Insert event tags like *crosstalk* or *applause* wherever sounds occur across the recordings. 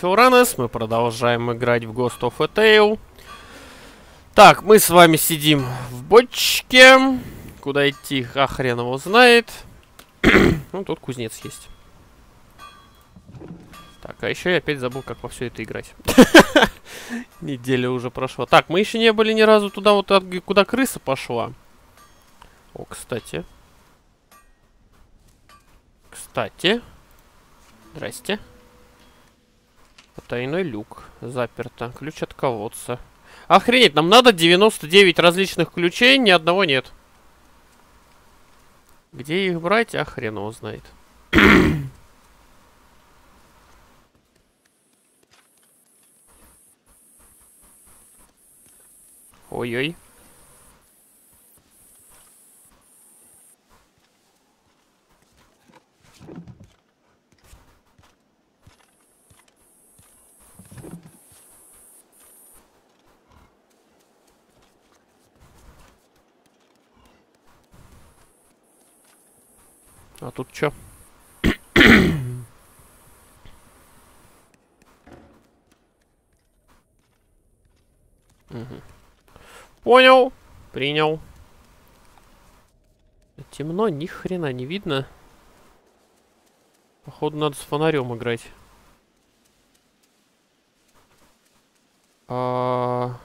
Филранес, мы продолжаем играть в Ghost of a Tale. Так, мы с вами сидим в бочке. Куда идти, а хрен его знает. *clears throat* ну, тут кузнец есть. Так, а еще я опять забыл, как во все это играть. *laughs* Неделя уже прошла. Так, мы еще не были ни разу туда, вот куда крыса пошла. О, кстати. Кстати. Здрасте. Потайной люк. Заперто. Ключ от колодца. Охренеть, нам надо 99 различных ключей, ни одного нет. Где их брать, а хрен его знает. *coughs* Ой-ой. А тут что? угу. Понял. Принял. Темно, ни хрена не видно. Походу надо с фонарем играть. А...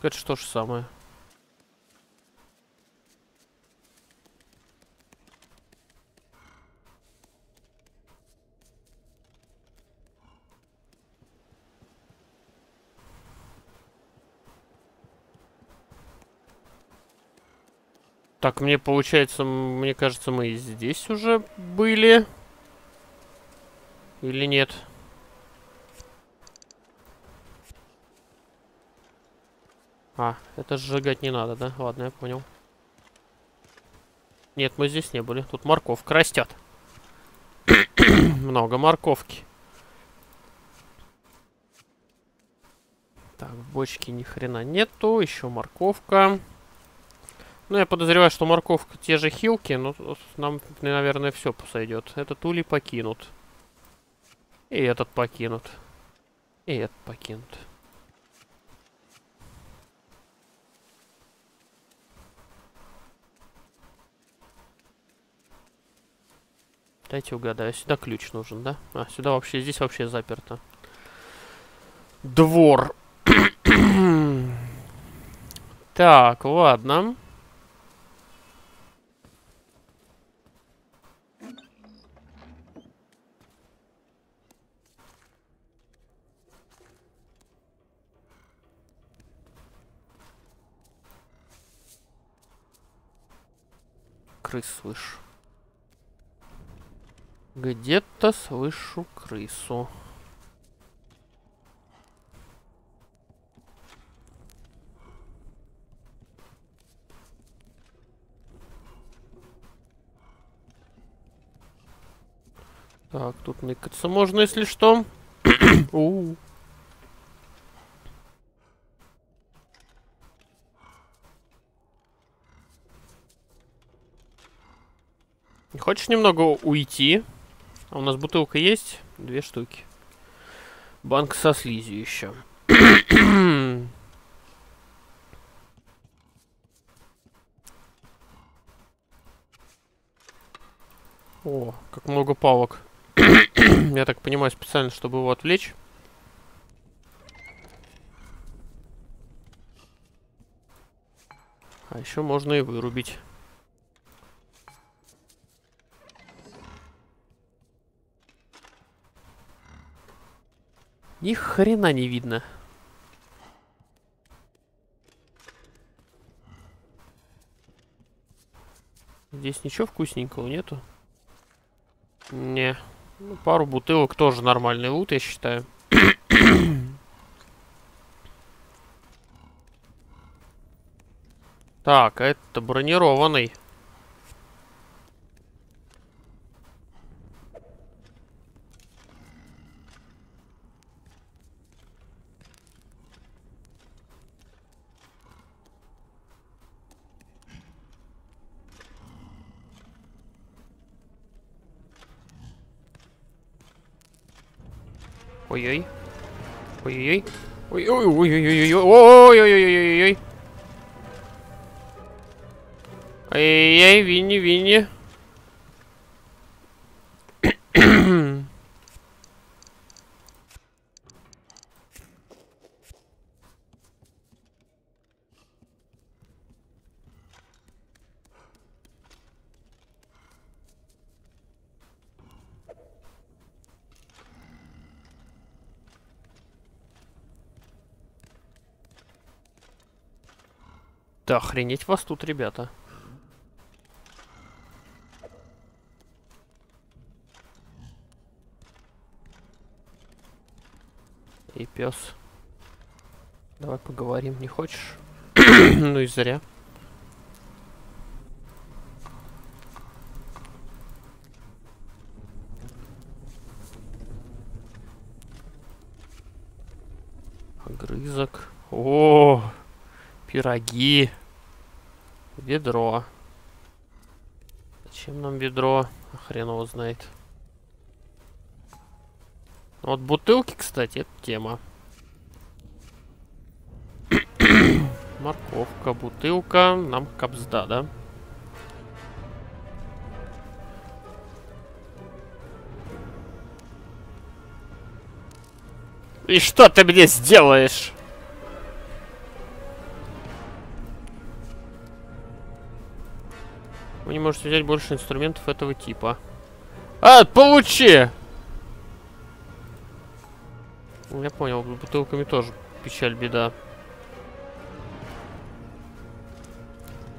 Это что же самое. Так, мне получается, мне кажется, мы здесь уже были. Или нет? Нет. А, это сжигать не надо, да? Ладно, я понял. Нет, мы здесь не были. Тут морковка растет. *coughs* Много морковки. Так, в бочке ни хрена нету. Еще морковка. Ну, я подозреваю, что морковка те же хилки, но нам, наверное, все посойдет. Этот улей покинут. И этот покинут. И этот покинут. Дайте угадаю. Сюда ключ нужен, да? А, сюда вообще, здесь вообще заперто. Двор. *clears throat* так, ладно. Крыс слышу. Где-то слышу крысу. Так, тут ныкаться можно, если что. *coughs* У -у. Хочешь немного уйти? А у нас бутылка есть? Две штуки. Банк со слизью еще. *clears throat* О, как много палок. *clears throat* Я так понимаю, специально, чтобы его отвлечь. А еще можно и вырубить. Ни хрена не видно. Здесь ничего вкусненького нету? Не. Ну, пару бутылок тоже нормальный лут, я считаю. *coughs* так, это бронированный. Ой-ой. Ой-ой-ой. Ой-ой-ой-ой-ой-ой-ой-ой-ой-ой-ой. Эй-эй, Винни, Винни. Да охренеть вас тут, ребята. И пес. Давай поговорим, не хочешь? *clears throat* ну и зря. Огрызок. О, пироги. Ведро. Зачем нам ведро? А хрен его знает. Вот бутылки, кстати, это тема. *coughs* Морковка, бутылка. Нам капсда, да? И что ты мне сделаешь? Не можете взять больше инструментов этого типа. А, получи! Я понял, бутылками тоже печаль, беда.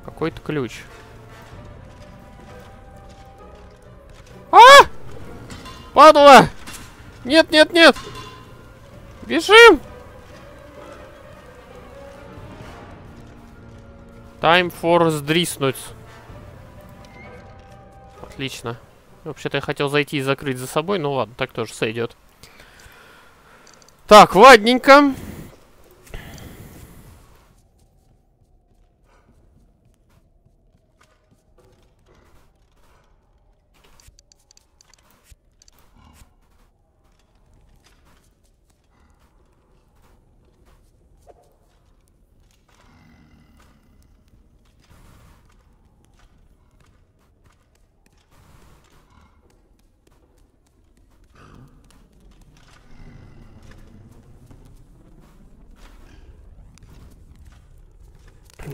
Какой-то ключ. А! Падла! Нет, нет, нет! Бежим! Time for сдриснуть. Отлично. Вообще-то я хотел зайти и закрыть за собой, но ладно, так тоже сойдет. Так, ладненько.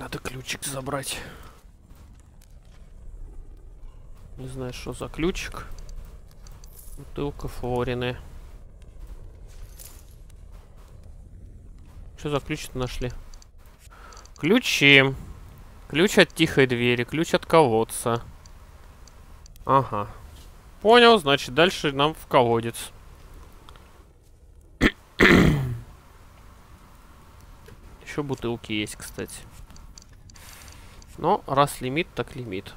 Надо ключик забрать. Не знаю, что за ключик. Бутылка Флорины. Что за ключ-то нашли? Ключи. Ключ от тихой двери, ключ от колодца. Ага. Понял, значит, дальше нам в колодец. *coughs* Еще бутылки есть, кстати. Но раз лимит, так лимит.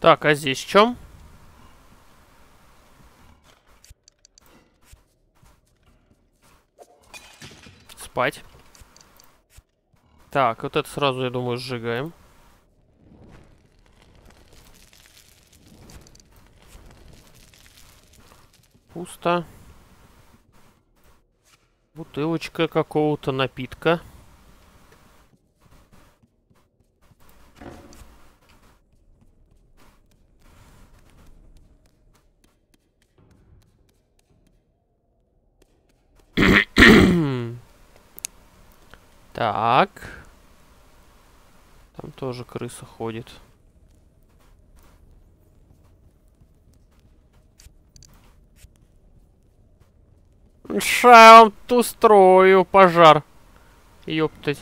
Так, а здесь в чем? Спать. Так, вот это сразу, я думаю, сжигаем. Пусто. Бутылочка какого-то напитка. Так. Там тоже крыса ходит. Ша, устрою пожар. Ёптать.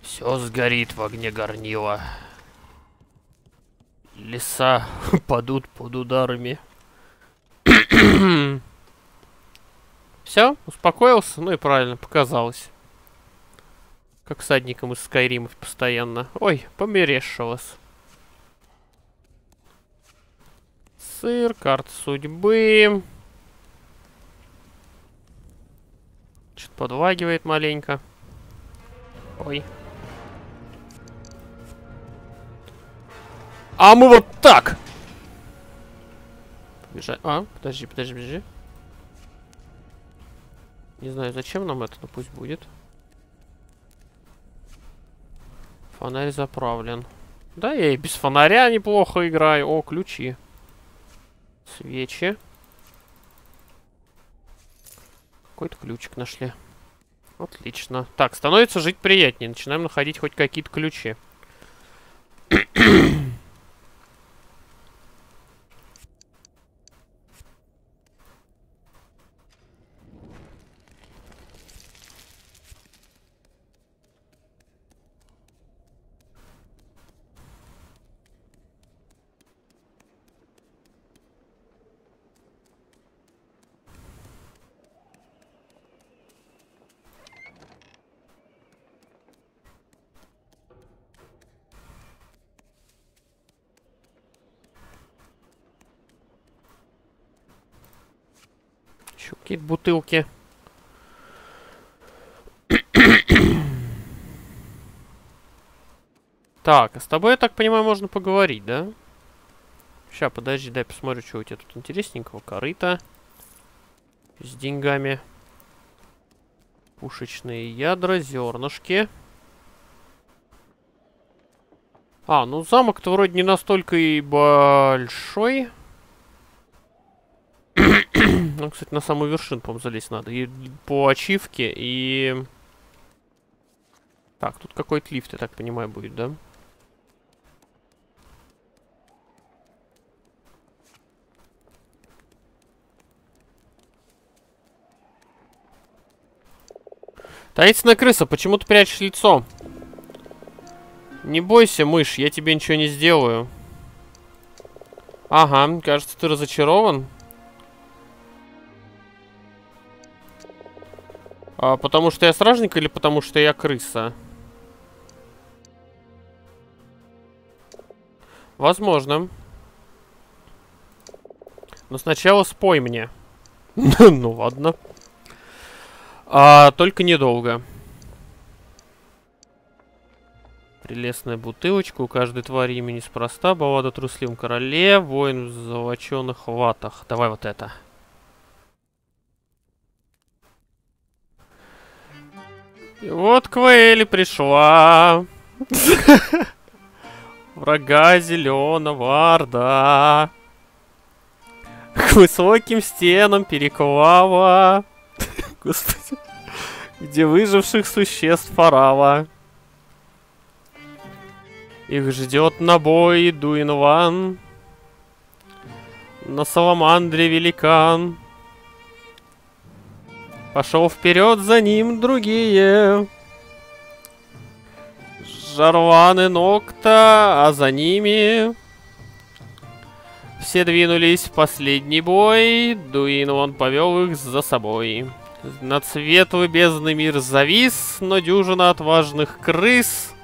Все сгорит в огне горнила. Леса *laughs* падут под ударами. *clears throat* Все, успокоился, ну и правильно, показалось. Как садником из Скайрима постоянно. Ой, померешилось. Сыр, карта судьбы. Что-то подвагивает маленько. Ой. А мы вот так! Побежать. А, подожди, подожди, подожди. Не знаю, зачем нам это, но пусть будет. Фонарь заправлен. Да, я и без фонаря неплохо играю. О, ключи. Свечи. Какой-то ключик нашли. Отлично. Так, становится жить приятнее. Начинаем находить хоть какие-то ключи. *clears throat* Еще какие-то бутылки. так, а с тобой, я так понимаю, можно поговорить, да? Сейчас, подожди, дай посмотрю, что у тебя тут интересненького. Корыто. С деньгами. Пушечные ядра, зернышки. А, ну замок-то вроде не настолько и большой. Ну, кстати, на самую вершину, по-моему, залезть надо. И по ачивке, и... Так, тут какой-то лифт, я так понимаю, будет, да? Таинственная крыса, почему ты прячешь лицо? Не бойся, мышь, я тебе ничего не сделаю. Ага, кажется, ты разочарован. А, потому что я стражник или потому что я крыса? Возможно. Но сначала спой мне. *laughs* ну ладно. А, только недолго. Прелестная бутылочка. У каждой твари имени неспроста. Баллада трусливом короле. Воин в золоченых латах. Давай вот это. И вот Квейли пришла. Врага зеленого орда. К высоким стенам переклава. Господи. Где выживших существ фарава. Их ждет на бой Дуинван. На Саламандре великан. Пошел вперед за ним другие. Жарваны Нокта, а за ними... Все двинулись в последний бой, Дуин он повел их за собой. Над светлый бездный мир завис, но дюжина отважных крыс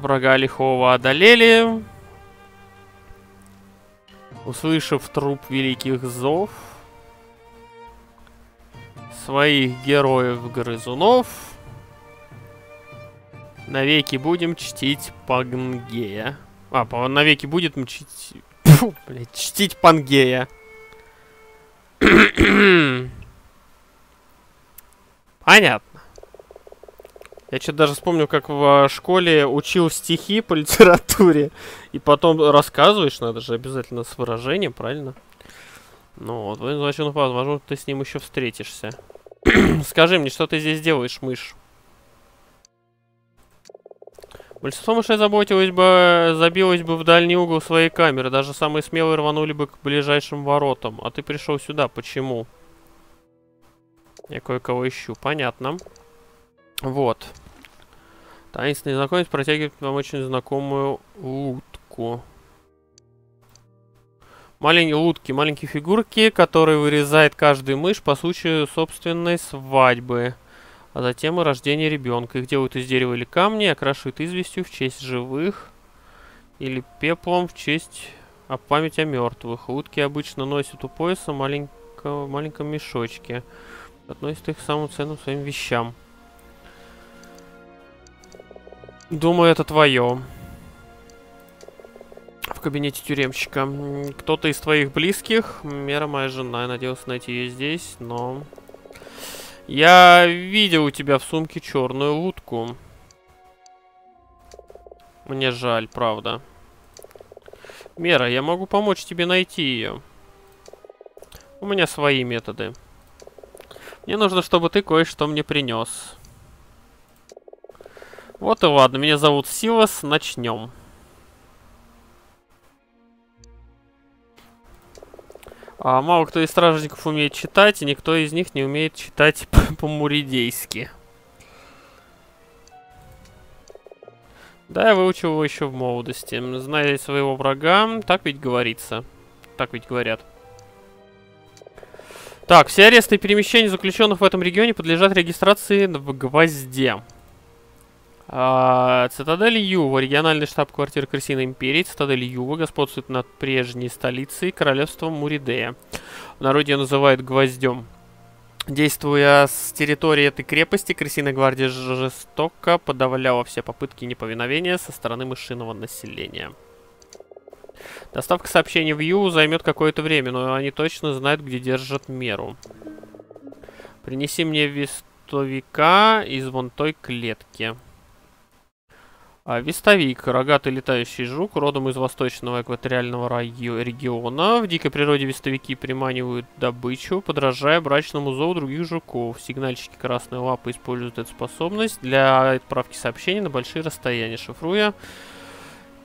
врага лихого одолели. Услышав труп великих зов, своих героев-грызунов навеки будем чтить Пангея. А, по навеки будет мчить... Фу, блядь, чтить Пангея. *clears throat* Понятно. Я что-то даже вспомнил, как в школе учил стихи по *laughs* литературе. И потом рассказываешь, надо же обязательно с выражением, правильно? Ну вот, значит, ну, возможно, ты с ним еще встретишься. *clears throat* Скажи мне, что ты здесь делаешь, мышь? Большинство мышей заботилось бы, забилось бы в дальний угол своей камеры. Даже самые смелые рванули бы к ближайшим воротам. А ты пришел сюда. Почему? Я кое-кого ищу. Понятно. Вот. Таинственный знакомец протягивает вам очень знакомую утку. Маленькие лутки, маленькие фигурки, которые вырезает каждый мышь по случаю собственной свадьбы. А затем и рождение ребенка. Их делают из дерева или камня, окрашивают известью в честь живых или пеплом в честь а память о мертвых. Утки обычно носят у пояса маленького, маленьком мешочке. Относят их к самым ценным своим вещам. Думаю, это твое. В кабинете тюремщика. Кто-то из твоих близких. Мера моя жена. Я надеялся найти ее здесь, но... Я видел у тебя в сумке черную утку. Мне жаль, правда. Мера, я могу помочь тебе найти ее. У меня свои методы. Мне нужно, чтобы ты кое-что мне принес. Вот и ладно, меня зовут Силас, начнем. А мало кто из стражников умеет читать, и никто из них не умеет читать *laughs* по-муридейски. Да, я выучил его еще в молодости. Зная своего врага, так ведь говорится. Так ведь говорят. Так, все аресты и перемещения заключенных в этом регионе подлежат регистрации в Гвозде. А, цитадель Юва, региональный штаб-квартира Крысиной империи, цитадель Юва, господствует над прежней столицей королевством Муридея. В народе ее называют Гвоздем. Действуя с территории этой крепости, Крысиная гвардия жестоко подавляла все попытки неповиновения со стороны мышиного населения. Доставка сообщений в Ю займет какое-то время, но они точно знают, где держат меру. Принеси мне вестовика из вон той клетки. А, вестовик, рогатый летающий жук, родом из восточного экваториального региона. В дикой природе вестовики приманивают добычу, подражая брачному зову других жуков. Сигнальщики красной лапы используют эту способность для отправки сообщений на большие расстояния, шифруя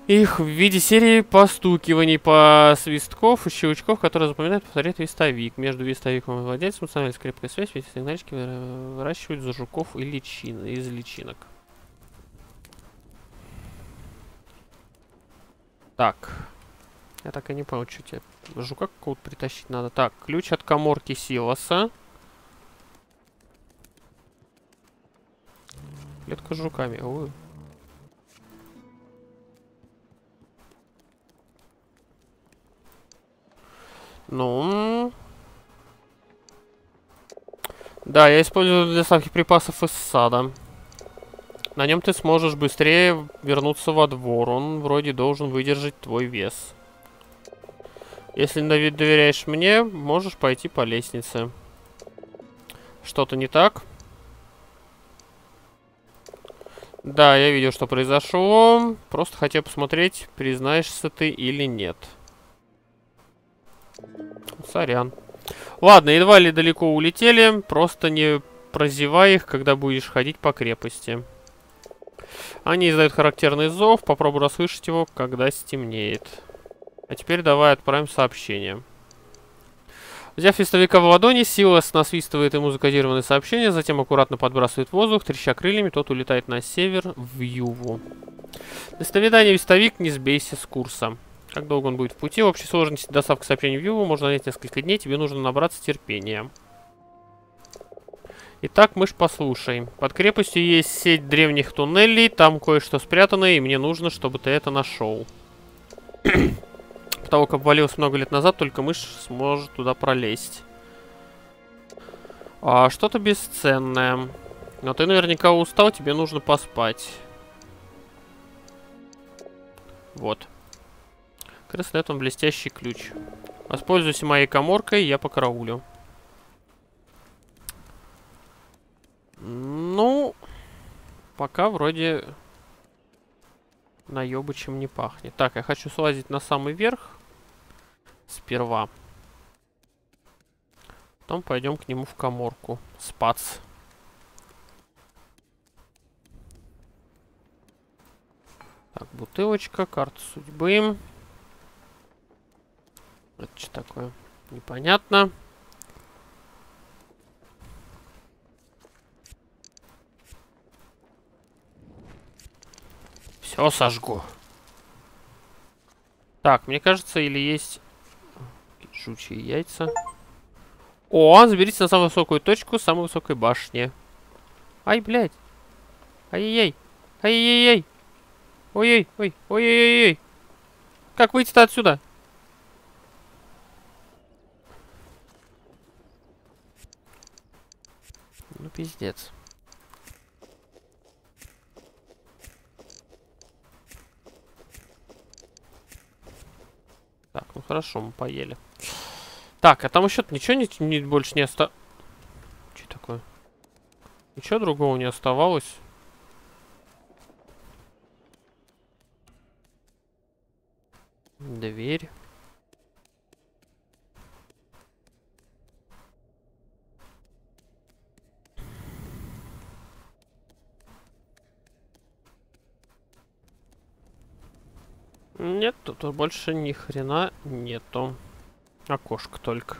их в виде серии постукиваний по свистков и щелчков, которые запоминает повторяет вестовик. Между вестовиком и владельцем устанавливается крепкая связь, ведь сигнальщики выращивают за жуков и личин, из личинок. Так. Я так и не понял, что тебе... Жука какого-то притащить надо. Так, ключ от коморки Силоса. Клетка с жуками. Ой. Ну... Да, я использую для доставки припасов из сада. На нем ты сможешь быстрее вернуться во двор. Он вроде должен выдержать твой вес. Если доверяешь мне, можешь пойти по лестнице. Что-то не так? Да, я видел, что произошло. Просто хотел посмотреть, признаешься ты или нет. Сорян. Ладно, едва ли далеко улетели. Просто не прозевай их, когда будешь ходить по крепости. Они издают характерный зов. Попробуй расслышать его, когда стемнеет. А теперь давай отправим сообщение. Взяв листовика в ладони, Силас насвистывает ему закодированное сообщение, затем аккуратно подбрасывает воздух, треща крыльями, тот улетает на север, в Юву. До свидания, листовик, не сбейся с курса. Как долго он будет в пути? В общей сложности доставка сообщений в Юву можно занять несколько дней, тебе нужно набраться терпения. Итак, мышь, послушай. Под крепостью есть сеть древних туннелей, там кое-что спрятано, и мне нужно, чтобы ты это нашел. Потому как обвалилось много лет назад, только мышь сможет туда пролезть. А, Что-то бесценное. Но ты наверняка устал, тебе нужно поспать. Вот. Крыс дает вам блестящий ключ. Воспользуйся моей коморкой, я по Ну, пока вроде наебычем не пахнет. Так, я хочу слазить на самый верх сперва. Потом пойдем к нему в коморку. Спац. Так, бутылочка, карта судьбы. Это что такое? Непонятно. Все сожгу. Так, мне кажется, или есть жучьи яйца. О, заберите на самую высокую точку самой высокой башни. Ай, блядь. Ай-яй-яй. Ай-яй-яй. Ой-ой, ой, ой-ой-ой. Как выйти-то отсюда? Ну, пиздец. Так, ну хорошо, мы поели. Так, а там еще ничего не, не, больше не оста... Что такое? Ничего другого не оставалось. Дверь. Нет, тут больше ни хрена нету. Окошко только.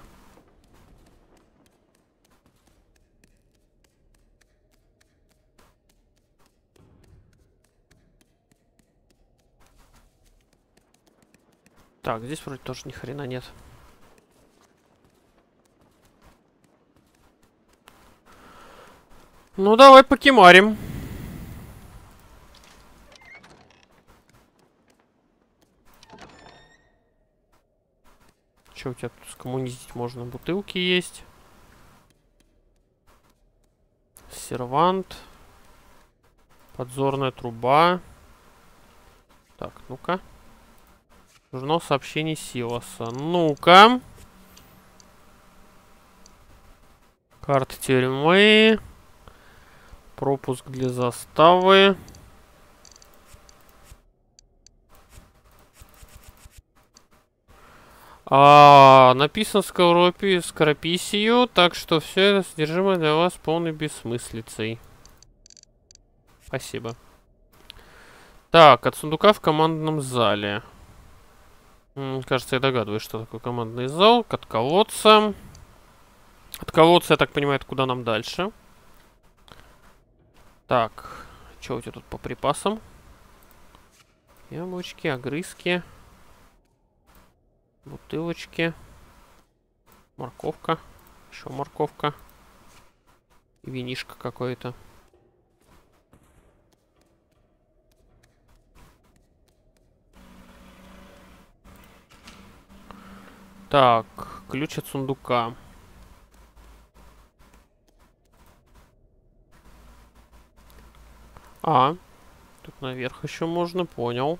Так, здесь вроде тоже ни хрена нет. Ну, давай покемарим. Что у тебя тут скоммунизить можно? Бутылки есть. Сервант. Подзорная труба. Так, ну-ка. Журнал сообщений Силоса. Ну-ка. Карта тюрьмы. Пропуск для заставы. А, написан скоропи, скорописью, так что все это содержимое для вас полной бессмыслицей. Спасибо. Так, от сундука в командном зале. М кажется, я догадываюсь, что такое командный зал. От колодца. От колодца, я так понимаю, это куда нам дальше. Так, что у тебя тут по припасам? Яблочки, огрызки. Бутылочки. Морковка. Еще морковка. И винишко какое-то. Так, ключ от сундука. А, тут наверх еще можно, понял.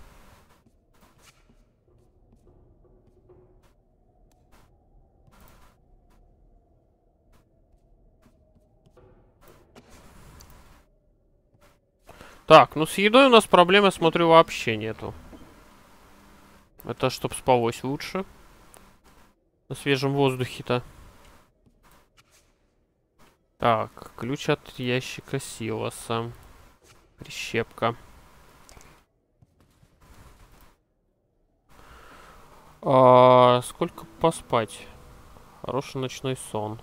Так, ну с едой у нас проблемы, смотрю, вообще нету. Это чтоб спалось лучше. На свежем воздухе-то. Так, ключ от ящика силоса. Прищепка. А, сколько поспать? Хороший ночной сон.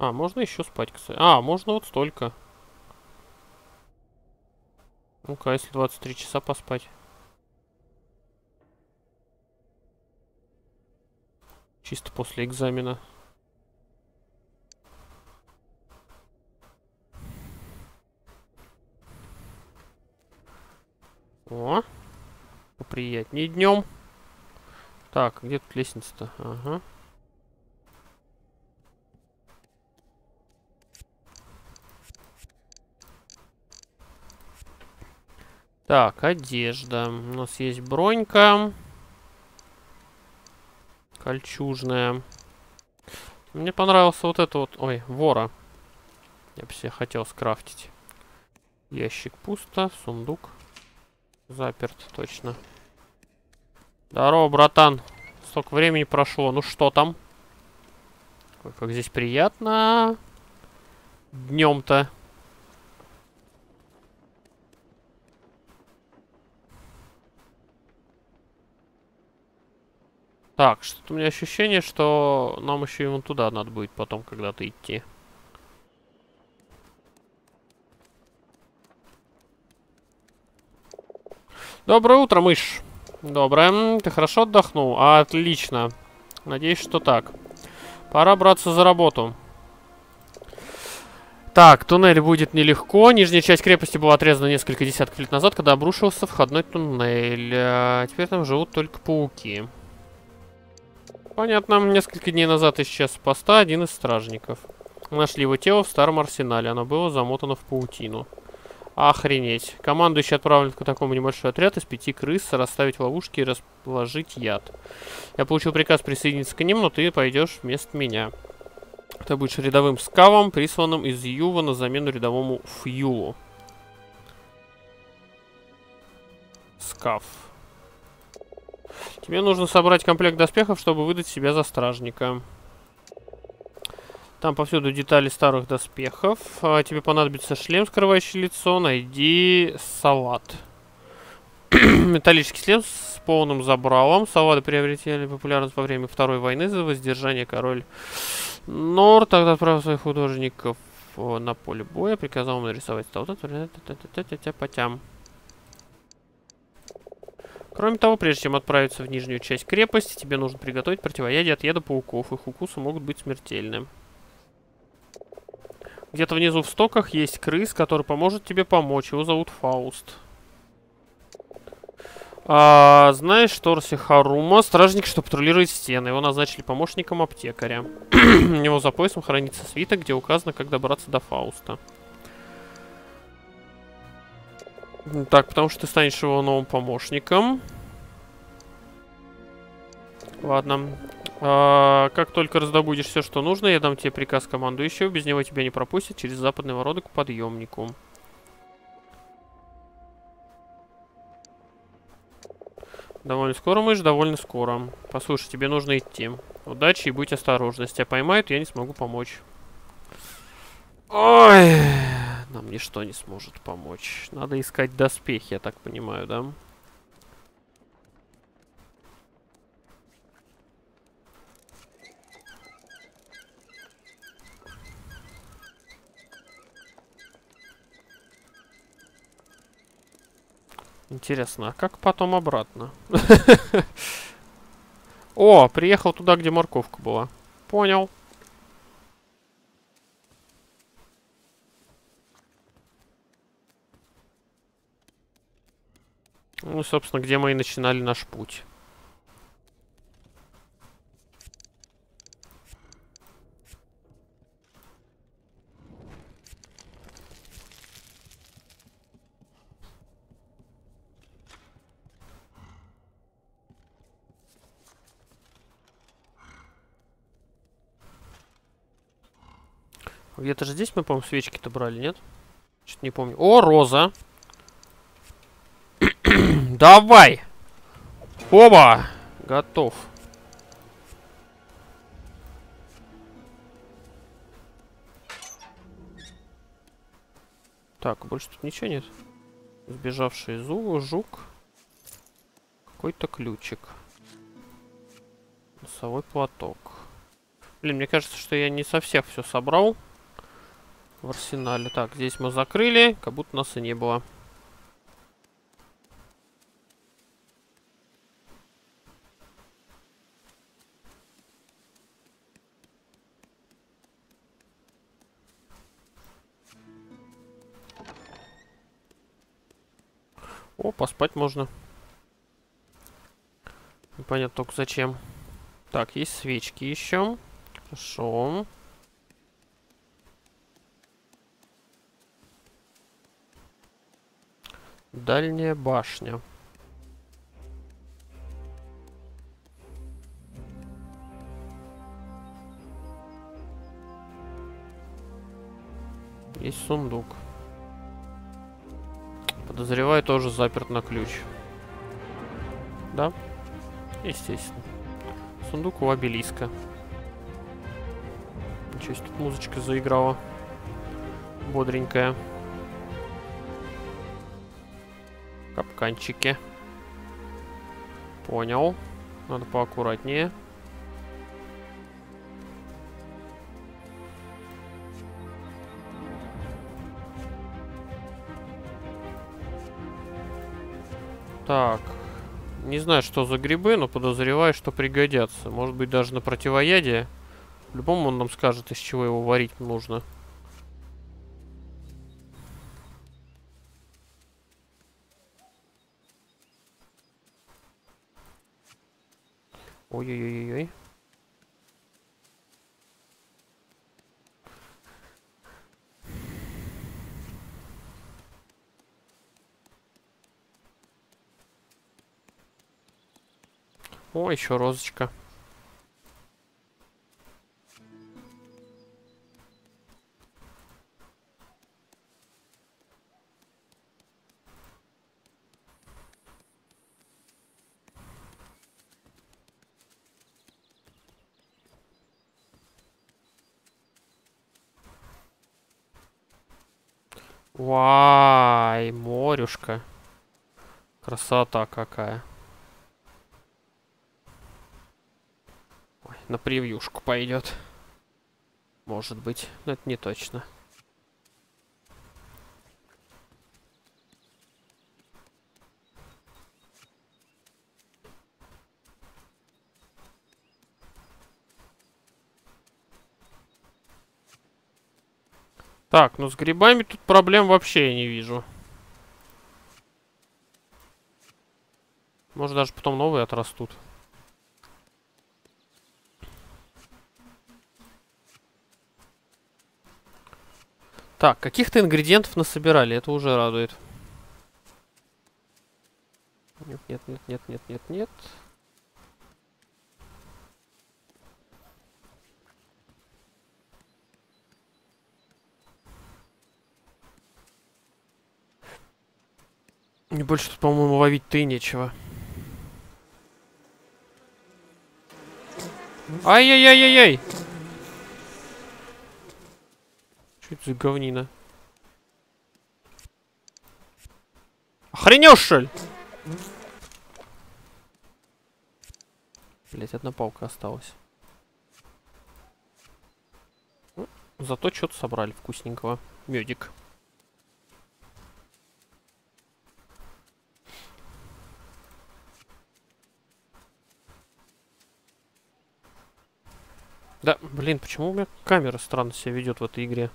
А, можно еще спать, кстати. А, можно вот столько. Ну-ка, если 23 часа поспать. Чисто после экзамена. О, поприятнее днем. Так, где тут лестница-то? Ага. Так, одежда. У нас есть бронька. Кольчужная. Мне понравился вот это вот... Ой, вора. Я бы себе хотел скрафтить. Ящик пусто, сундук заперт, точно. Здорово, братан. Столько времени прошло. Ну что там? Ой, как здесь приятно. Днем-то. Так, что-то у меня ощущение, что нам еще и вон туда надо будет потом когда-то идти. Доброе утро, мышь. Доброе. Ты хорошо отдохнул? Отлично. Надеюсь, что так. Пора браться за работу. Так, туннель будет нелегко. Нижняя часть крепости была отрезана несколько десятков лет назад, когда обрушился входной туннель. А теперь там живут только пауки. Понятно, несколько дней назад исчез с поста один из стражников. Нашли его тело в старом арсенале, оно было замотано в паутину. Охренеть. Командующий отправлен к такому небольшой отряд из пяти крыс, расставить ловушки и расположить яд. Я получил приказ присоединиться к ним, но ты пойдешь вместо меня. Ты будешь рядовым скавом, присланным из Юва на замену рядовому Фьюлу. Скаф. Тебе нужно собрать комплект доспехов, чтобы выдать себя за стражника. Там повсюду детали старых доспехов. А, тебе понадобится шлем, скрывающий лицо. Найди салат. *clears throat* Металлический шлем с полным забралом. Салаты приобретели популярность во время Второй войны за воздержание король Нор тогда отправил своих художников на поле боя, приказал им нарисовать столб. Потям. Кроме того, прежде чем отправиться в нижнюю часть крепости, тебе нужно приготовить противоядие от яда пауков. Их укусы могут быть смертельны. Где-то внизу в стоках есть крыс, который поможет тебе помочь. Его зовут Фауст. А, знаешь, Торси Харума, стражник, что патрулирует стены. Его назначили помощником аптекаря. *clears throat* У него за поясом хранится свиток, где указано, как добраться до Фауста. Так, потому что ты станешь его новым помощником. Ладно. А, как только раздобудешь все, что нужно, я дам тебе приказ командующего. Без него тебя не пропустят через западный ворота к подъемнику. Довольно скоро, мышь, довольно скоро. Послушай, тебе нужно идти. Удачи и будь осторожна. Если тебя поймают, я не смогу помочь. Ой, нам ничто не сможет помочь. Надо искать доспехи, я так понимаю, да? Интересно, а как потом обратно? *laughs* О, приехал туда, где морковка была. Понял. Ну, собственно, где мы и начинали наш путь. Где-то же здесь мы, по-моему, свечки-то брали, нет? Что-то не помню. О, роза! Давай! Оба! Готов. Так, больше тут ничего нет. Сбежавший зуб, жук. Какой-то ключик. Носовой платок. Блин, мне кажется, что я не со всех все собрал в арсенале. Так, здесь мы закрыли, как будто нас и не было. О, поспать можно. Непонятно только зачем. Так, есть свечки еще. Хорошо. Дальняя башня. Есть сундук. Подозреваю, тоже заперт на ключ. Да? Естественно. Сундук у обелиска. Ничего себе, тут музычка заиграла. Бодренькая. Капканчики. Понял. Надо поаккуратнее. Так. Не знаю, что за грибы, но подозреваю, что пригодятся. Может быть, даже на противоядие. В любом он нам скажет, из чего его варить нужно. Ой-ой-ой-ой. О, еще розочка. Вай, морюшка. Красота какая. На превьюшку пойдет. Может быть, но это не точно. Так, ну с грибами тут проблем вообще я не вижу. Может даже потом новые отрастут. Так, каких-то ингредиентов насобирали, это уже радует. Нет, нет, нет, нет, нет, нет, нет. И больше тут, по-моему, ловить-то и нечего. Ай-яй-яй-яй-яй! Что это за говнина? Охренел, что ли? Блять, одна палка осталась. Ну, зато что-то собрали вкусненького. Медик. Да, блин, почему у меня камера странно себя ведет в этой игре?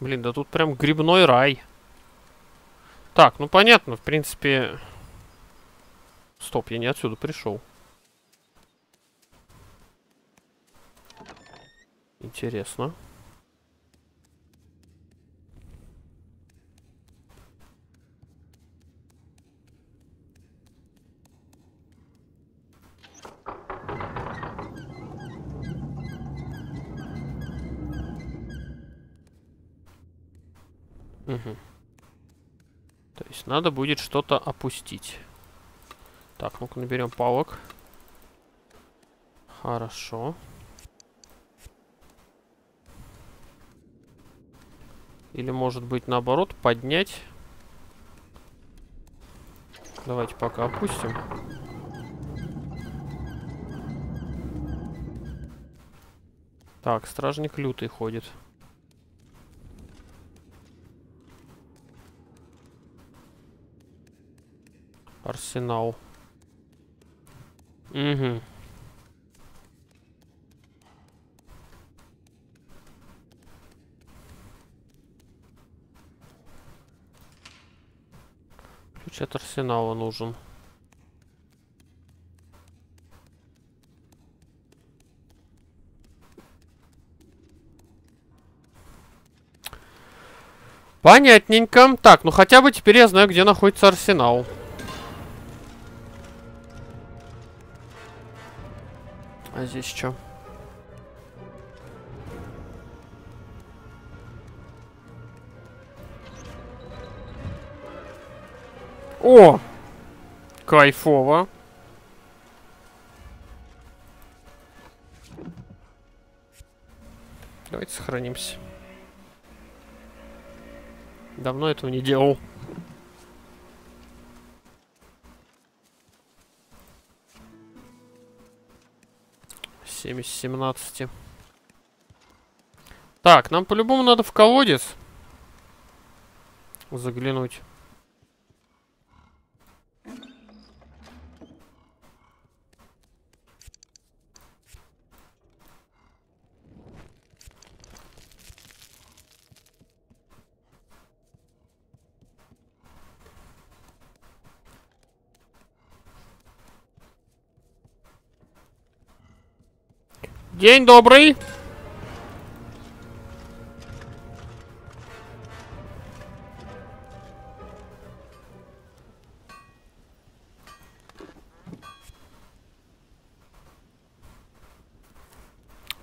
Блин, да тут прям грибной рай. Так, ну понятно, в принципе... Стоп, я не отсюда пришел. Интересно. Угу. То есть надо будет что-то опустить. Так, ну-ка наберем палок. Хорошо. Или может быть наоборот поднять. Давайте пока опустим. Так, стражник лютый ходит. Арсенал. Угу. Ключ от арсенала нужен. Понятненько. Так, ну хотя бы теперь я знаю, где находится арсенал. А здесь что? О! Кайфово. Давайте сохранимся. Давно этого не делал. 7 из 17. Так, нам по-любому надо в колодец заглянуть. День добрый.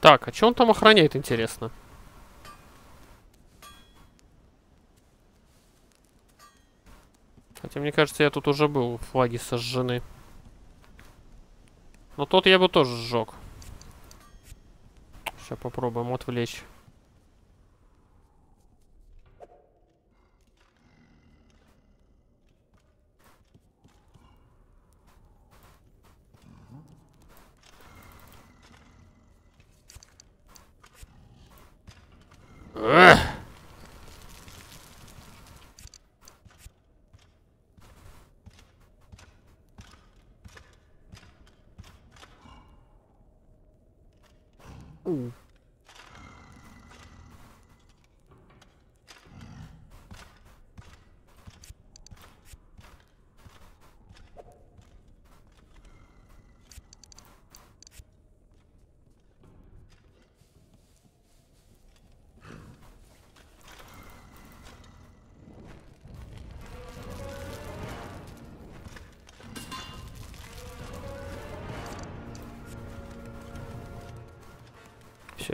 Так, а что он там охраняет, интересно? Хотя, мне кажется, я тут уже был, флаги сожжены. Но тот я бы тоже сжег. Сейчас попробуем отвлечь.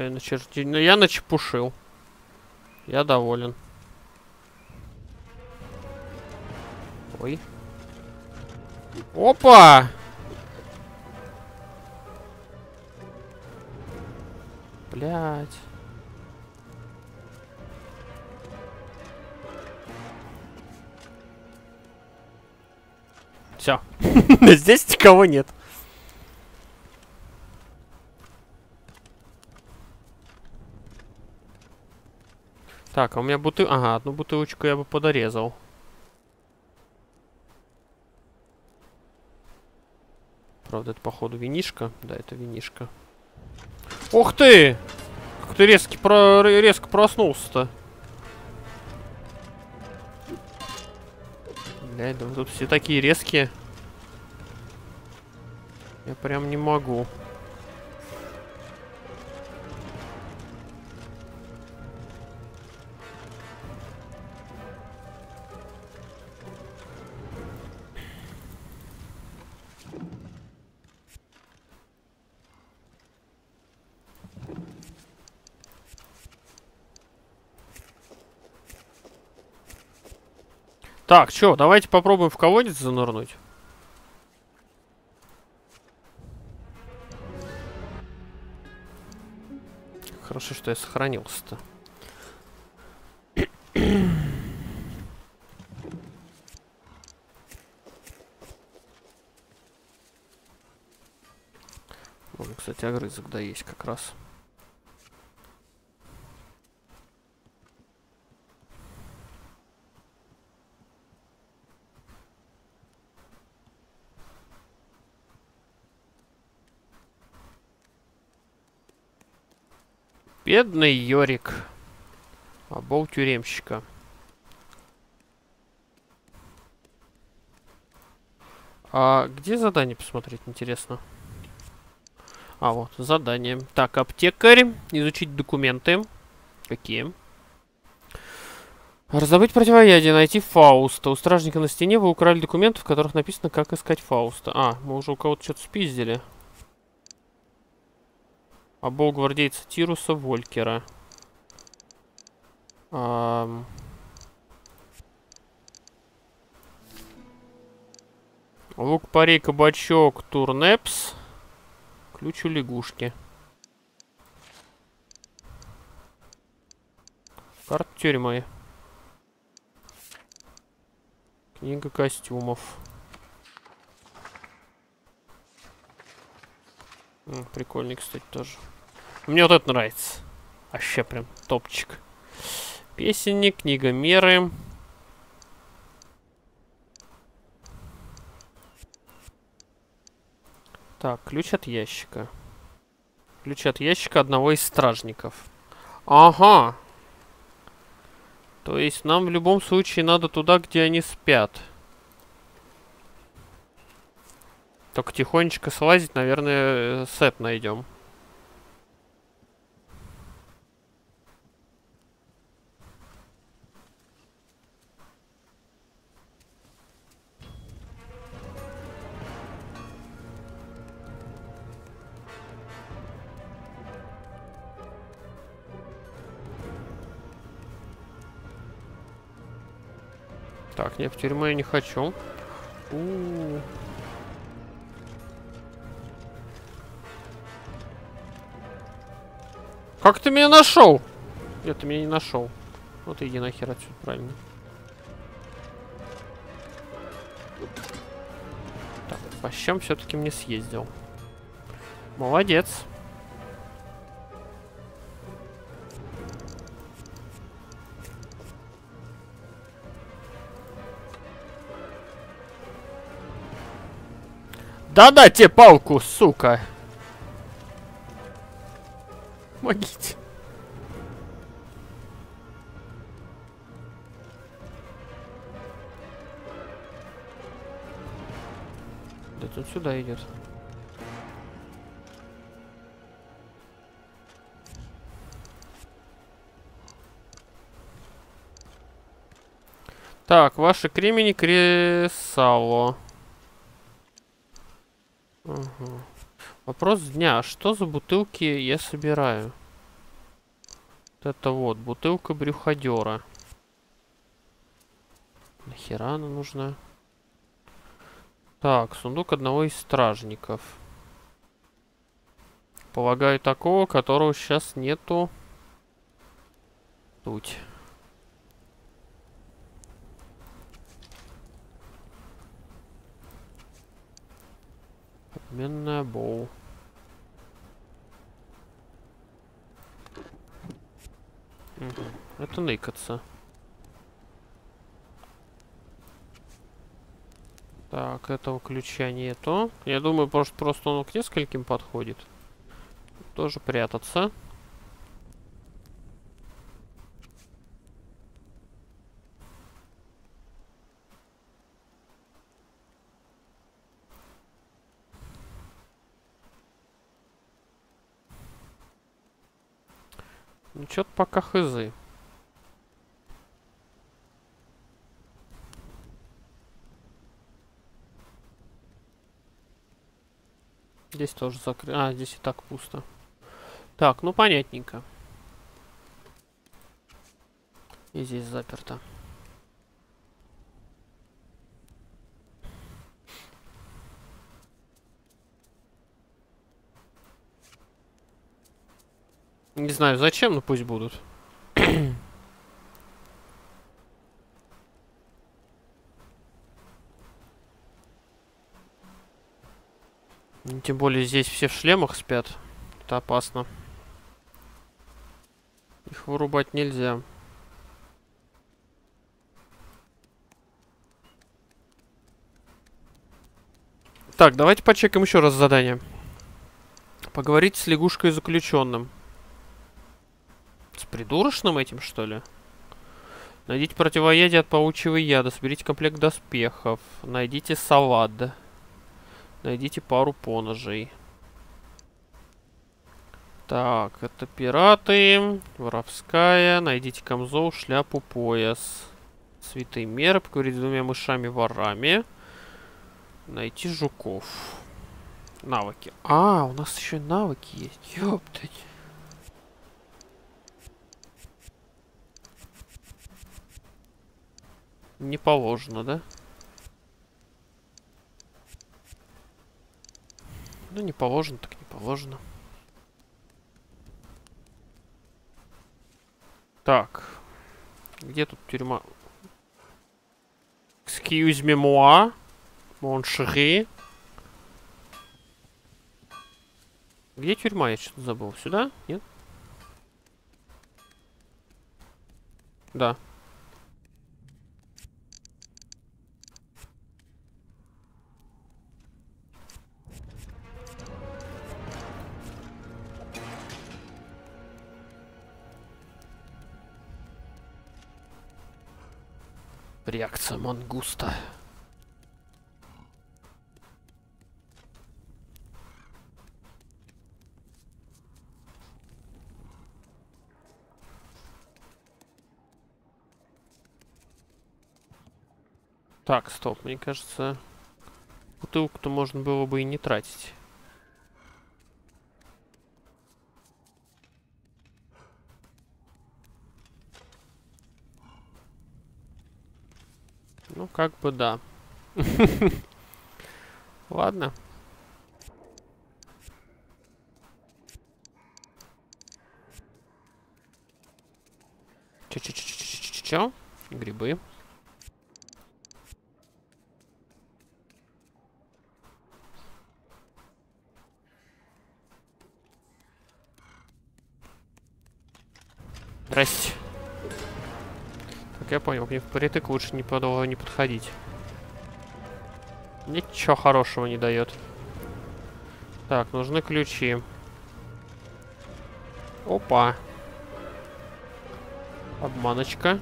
Я начерти... Ну, я начепушил. Я доволен. Ой. Опа! Блять. Все. *laughs* Здесь никого нет. Так, а у меня бутыл... Ага, одну бутылочку я бы подорезал. Правда, это, походу, винишка. Да, это винишка. Ух ты! Как ты резко, про... резко проснулся-то. Блядь, да тут все такие резкие. Я прям не могу. Так, что, давайте попробуем в колодец занырнуть. Хорошо, что я сохранился-то. Можно, кстати, огрызок да есть как раз. Бедный Йорик. Обол тюремщика. А где задание посмотреть, интересно? А, вот, задание. Так, аптекарь. Изучить документы. Какие? Раздобыть противоядие, найти Фауста. У стражника на стене вы украли документы, в которых написано, как искать Фауста. А, мы уже у кого-то что-то спиздили. Обол гвардейца Тируса Волькера. Ам... Лук, парей, кабачок, турнепс. Ключ у лягушки. Карта тюрьмы. Книга костюмов. М, прикольный, кстати, тоже. Мне вот это нравится. Вообще прям топчик. Песенник, книга меры. Так, ключ от ящика. Ключ от ящика одного из стражников. Ага. То есть нам в любом случае надо туда, где они спят. Только тихонечко слазить, наверное, сет найдем. Так, нет, в тюрьму я не хочу. У -у -у. Как ты меня нашел? Нет, ты меня не нашел. Вот иди нахер отсюда, правильно. Так, по щам все-таки мне съездил. Молодец. Да-да, тебе палку, сука. Помогите. Да тут сюда идет. Так, ваши кремени кресало. Вопрос дня. Что за бутылки я собираю? Вот это вот, бутылка брюходера. Нахера она нужна? Так, сундук одного из стражников. Полагаю, такого, которого сейчас нету. Тут. Обменная боу. Это ныкаться. Так, этого ключа нету. Я думаю, просто, просто он к нескольким подходит. Тоже прятаться. Ну, что-то пока хызы. Здесь тоже закрыто. А, здесь и так пусто. Так, ну понятненько. И здесь заперто. Не знаю зачем, но пусть будут. *clears throat* Тем более здесь все в шлемах спят. Это опасно. Их вырубать нельзя. Так, давайте почекаем еще раз задание. Поговорить с лягушкой заключенным. С придурочным этим, что ли? Найдите противоядие от паучьего яда. Соберите комплект доспехов. Найдите салат. Найдите пару поножей. Так, это пираты. Воровская. Найдите камзол, шляпу, пояс. Святые меры. Поговорить с двумя мышами-ворами. Найти жуков. Навыки. А, у нас еще навыки есть. Ёптать. Не положено, да? Ну, не положено, так не положено. Так. Где тут тюрьма? Excuse me, moi. Mon chéri. Где тюрьма? Я что-то забыл. Сюда? Нет? Да. Реакция мангуста. Так, стоп, мне кажется, бутылку-то можно было бы и не тратить. Как бы да. *laughs* Ладно. Чё-чё-чё-чё-чё-чё? Грибы. Здрасте. Я понял, мне в притык лучше не, подолго не подходить. Ничего хорошего не дает. Так, нужны ключи. Опа. Обманочка.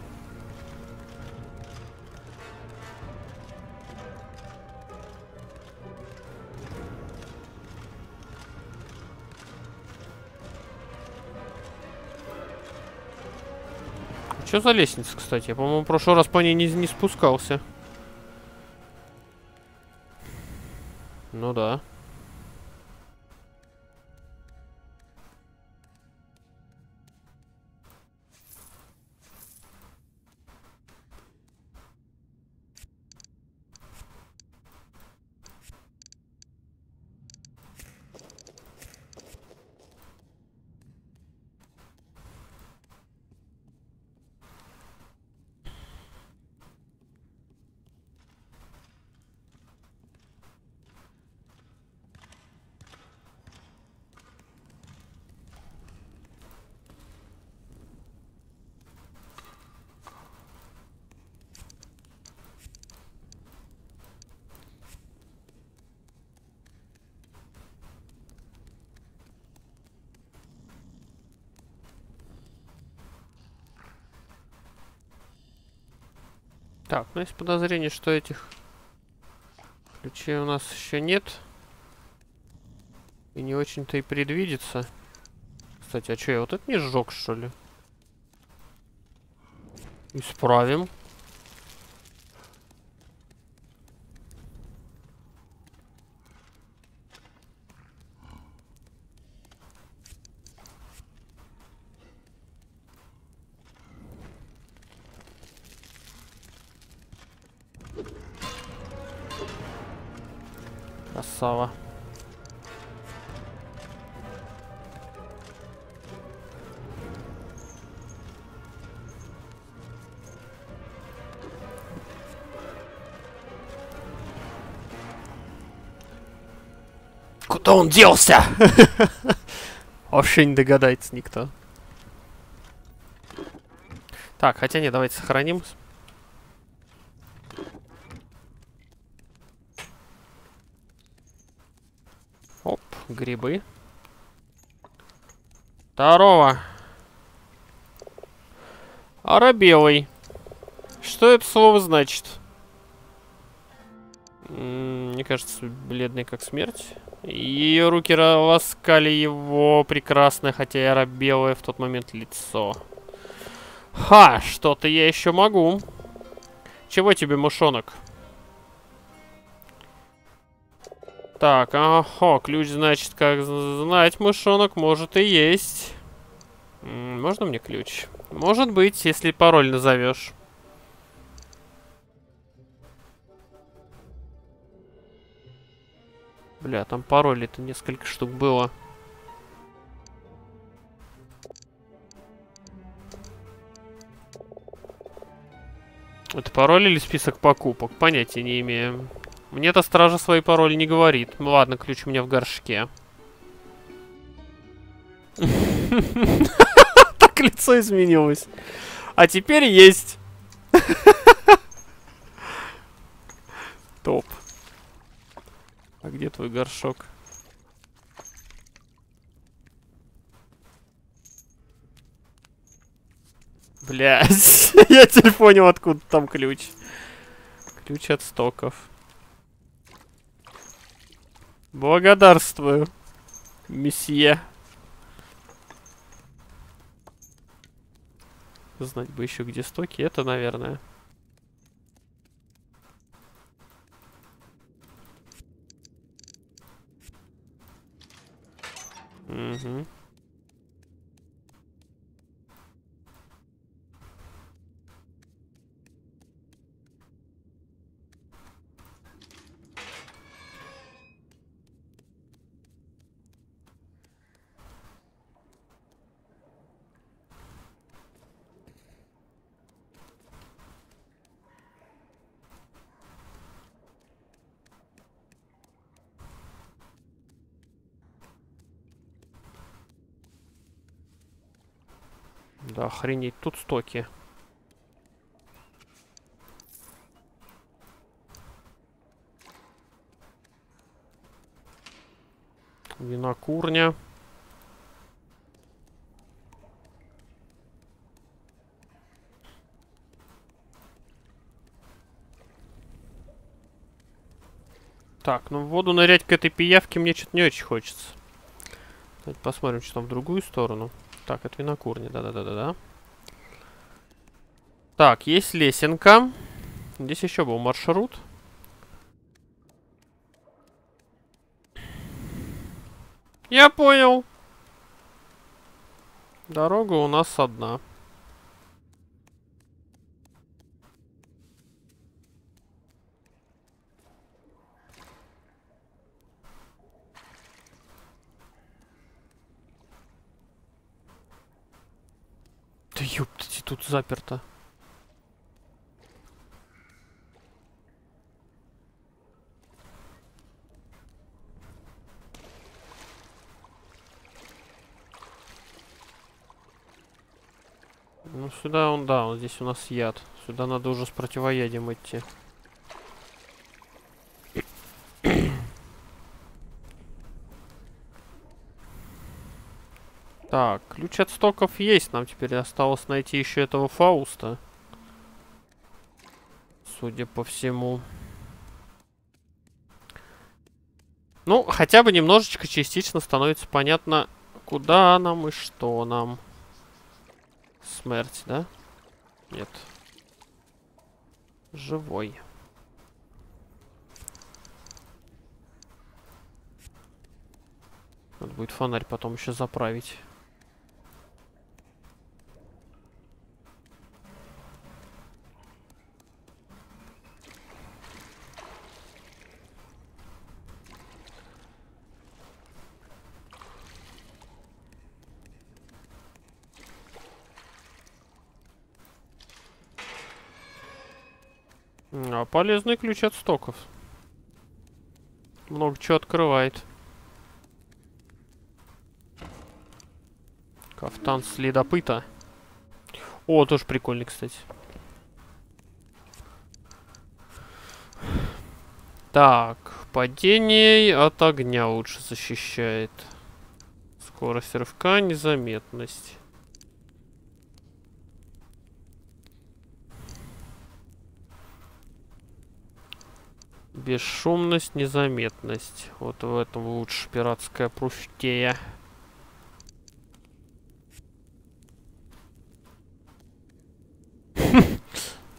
Что за лестница, кстати? Я, по-моему, в прошлый раз по ней не, не спускался. Ну да. Так, ну есть подозрение, что этих ключей у нас еще нет. И не очень-то и предвидится. Кстати, а что, я вот это не сжег, что ли? Исправим. Он делся? *laughs* Вообще не догадается никто. Так, хотя не, давайте сохраним. Оп, грибы. Здорово. Арабелый. Что это слово значит? Мне кажется, бледный как смерть. Ее руки ласкали его прекрасное, хотя и оробелое в тот момент лицо. Ха, что-то я еще могу. Чего тебе, мышонок? Так, ага, ключ, значит, как знать, мышонок, может и есть. Можно мне ключ? Может быть, если пароль назовешь. Бля, там паролей-то несколько штук было. Это пароль или список покупок? Понятия не имею. Мне-то стража свои пароли не говорит. Ну ладно, ключ у меня в горшке. *laughs* Так лицо изменилось. А теперь есть. *laughs* Топ. А где твой горшок? Блять, *laughs* я теперь откуда там ключ. Ключ от стоков. Благодарствую, месье. Знать бы еще, где стоки. Это, наверное. Угу. Охренеть, тут стоки. Винокурня. Так, ну в воду нырять к этой пиявке мне что-то не очень хочется. Давайте посмотрим, что там в другую сторону. Так, это винокурня, да-да-да-да-да. Так, есть лесенка. Здесь еще был маршрут. Я понял. Дорога у нас одна. Да ёптати, тут заперто. Ну сюда он, да, он здесь у нас яд. Сюда надо уже с противоядием идти. Так, ключ от стоков есть. Нам теперь осталось найти еще этого Фауста. Судя по всему. Ну, хотя бы немножечко частично становится понятно, куда нам и что нам. Смерть, да? Нет. Живой. Надо будет фонарь потом еще заправить. А, полезный ключ от стоков. Много чего открывает. Кафтан следопыта. О, тоже прикольный, кстати. Так, падение от огня лучше защищает. Скорость рывка, незаметность. Бесшумность, незаметность. Вот в этом лучше пиратская пруфтея. *laughs*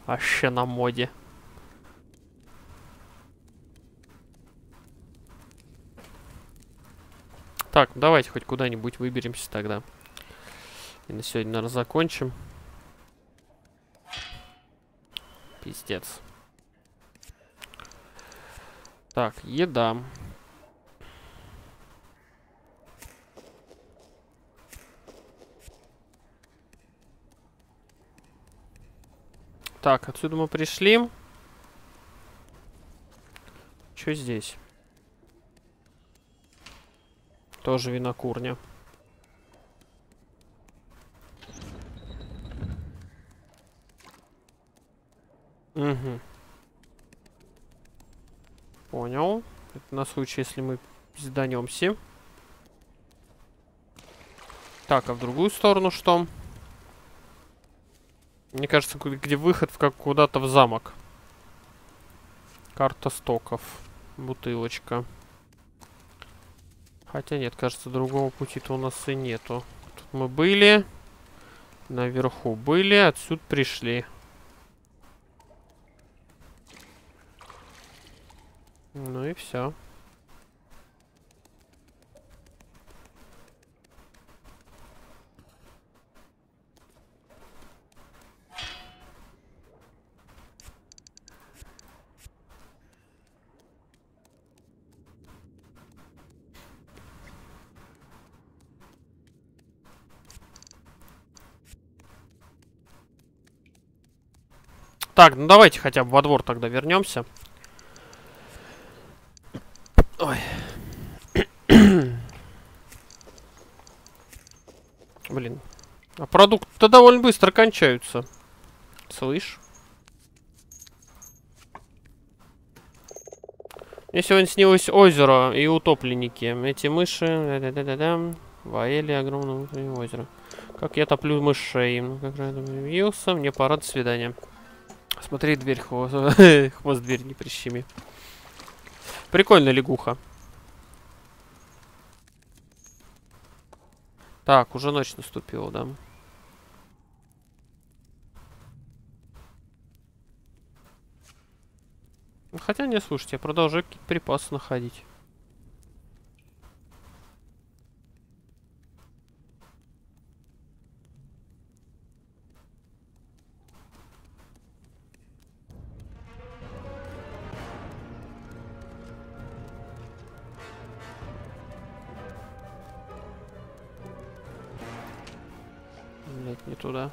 Вообще на моде. Так, давайте хоть куда-нибудь выберемся тогда. И на сегодня, наверное, закончим. Пиздец. Так, еда. Так, отсюда мы пришли. Что здесь? Тоже винокурня. Угу. Понял. Это на случай, если мы сданемся. Так, а в другую сторону что? Мне кажется, где выход как куда-то в замок. Карта стоков. Бутылочка. Хотя нет, кажется, другого пути-то у нас и нету. Тут мы были. Наверху были, отсюда пришли. Ну и все. Так, ну давайте хотя бы во двор тогда вернемся. Ой. Как-то довольно быстро кончаются. Слышь? Мне сегодня снилось озеро и утопленники. Эти мыши... Да-да-да-да-да. Ваэли огромное озеро. Как я топлю мышей. Ну, как же я явился. Мне пора, до свидания. Смотри, дверь, хвост, *laughs* хвост дверь не прищеми. Прикольно лягуха. Так, уже ночь наступила, да. Хотя не, слушайте, я продолжаю какие-то припасы находить. Блять, не туда.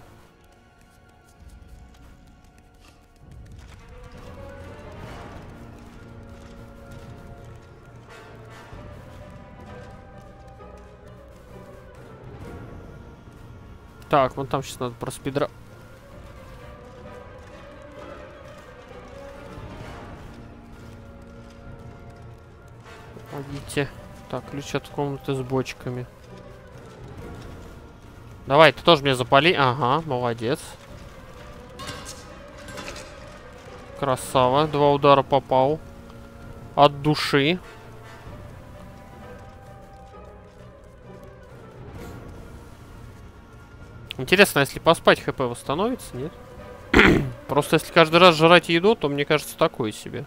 Так, вон там сейчас надо проспидра... Погодите. Так, ключ от комнаты с бочками. Давай, ты тоже меня запали. Ага, молодец. Красава. Два удара попал. От души. Интересно, если поспать, хп восстановится, нет? *clears throat* Просто если каждый раз жрать еду, то мне кажется такое себе.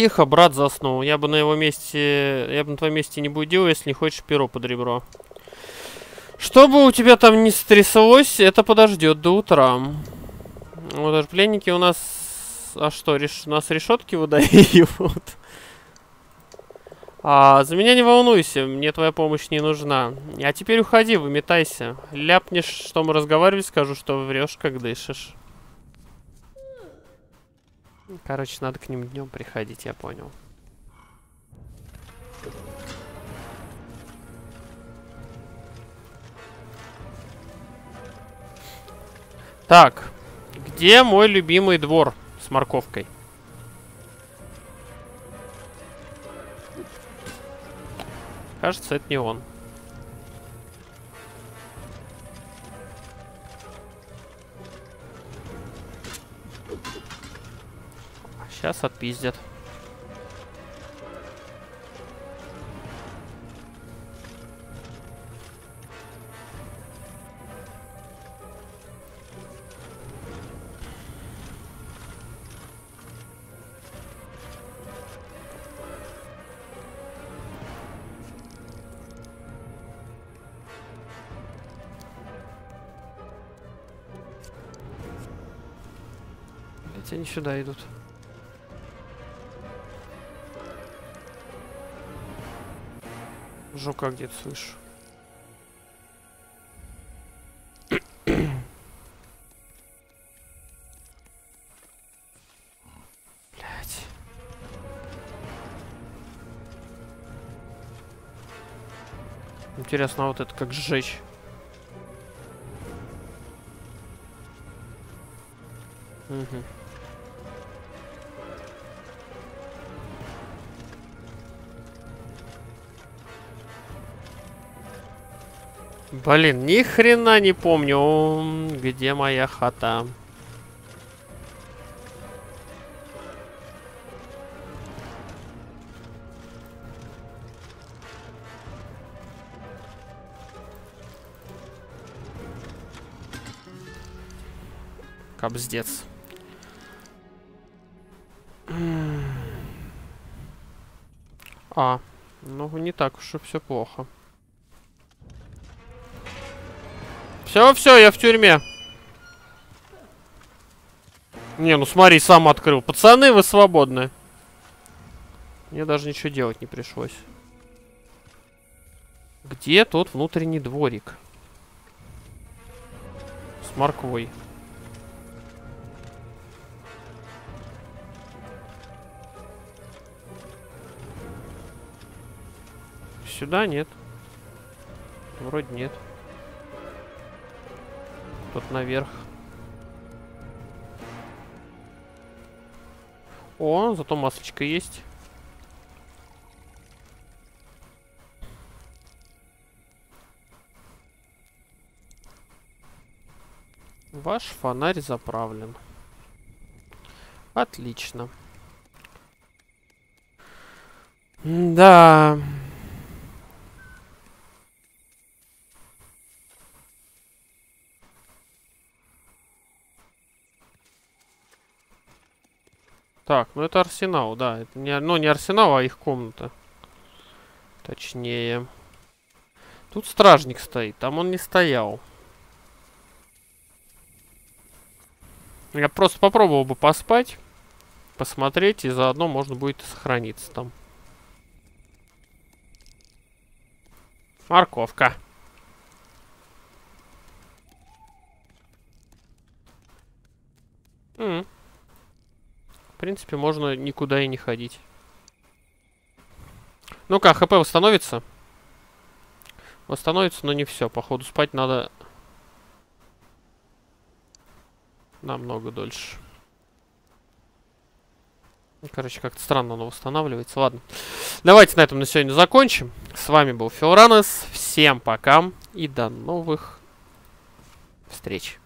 Тихо, брат заснул. Я бы на его месте... Я бы на твоем месте не будил, если не хочешь перо под ребро. Что бы у тебя там не стряслось, это подождет до утра. Вот даже пленники у нас... А что, реш... у нас решетки выдают? А, за меня не волнуйся, мне твоя помощь не нужна. А теперь уходи, выметайся. Ляпнешь, что мы разговаривали, скажу, что врешь, как дышишь. Короче, надо к ним днем приходить, я понял. Так, где мой любимый двор с морковкой? Кажется, это не он. Сейчас отпиздят. Блять, они сюда идут. Жука где-то слышу. Интересно, а вот это как сжечь? Угу. Блин, ни хрена не помню, где моя хата. Кобздец. А, ну не так уж и все плохо. Все, все, я в тюрьме. Не, ну смотри, сам открыл. Пацаны, вы свободны. Мне даже ничего делать не пришлось. Где тот внутренний дворик? С морквой. Сюда нет. Вроде нет. Тут наверх. О, зато масочка есть. Ваш фонарь заправлен. Отлично. Да. Так, ну это арсенал, да. Это не, ну, не арсенал, а их комната. Точнее. Тут стражник стоит, там он не стоял. Я просто попробовал бы поспать, посмотреть, и заодно можно будет сохраниться там. Морковка. В принципе, можно никуда и не ходить. Ну-ка, ХП восстановится? Восстановится, но не все. Походу, спать надо намного дольше. Короче, как-то странно оно восстанавливается. Ладно. Давайте на этом на сегодня закончим. С вами был Филранес. Всем пока и до новых встреч.